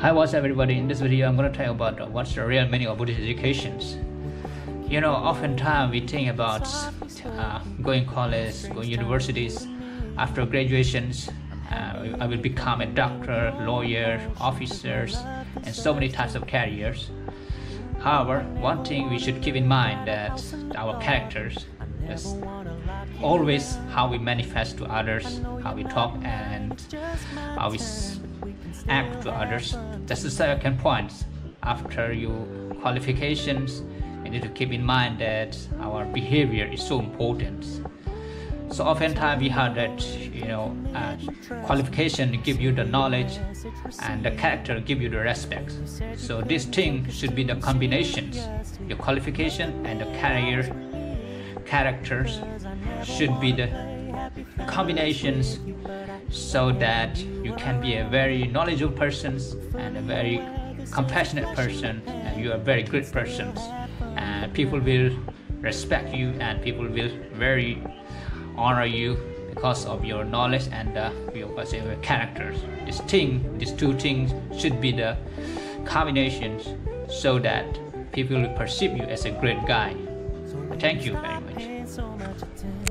Hi, what's everybody? In this video, I'm going to talk about what's the real meaning of Buddhist educations. You know, oftentimes we think about uh, going college, going universities. After graduations, uh, I will become a doctor, lawyer, officers, and so many types of careers. However, one thing we should keep in mind that our characters is always how we manifest to others, how we talk, and how we act to others. That's the second point. After your qualifications, you need to keep in mind that our behavior is so important. So oftentimes we have that, you know, uh, qualification give you the knowledge, and the character give you the respect. So this thing should be the combinations. Your qualification and the career characters should be the combinations so that you can be a very knowledgeable person and a very compassionate person and you are a very good person and people will respect you and people will very honor you because of your knowledge and uh, your characters. This thing these two things should be the combinations so that people will perceive you as a great guy. Thank you very so much attention.